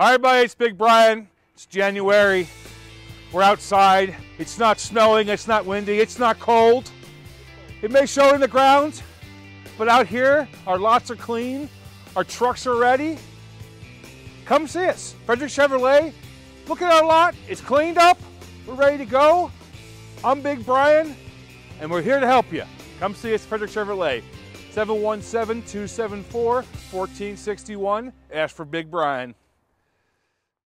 Hi everybody, it's Big Bryan. It's January. We're outside. It's not snowing, it's not windy, it's not cold. It may show in the ground, but out here, our lots are clean, our trucks are ready. Come see us. Frederick Chevrolet, look at our lot. It's cleaned up. We're ready to go. I'm Big Bryan, and we're here to help you. Come see us, Frederick Chevrolet. 717 274 1461. Ask for Big Bryan.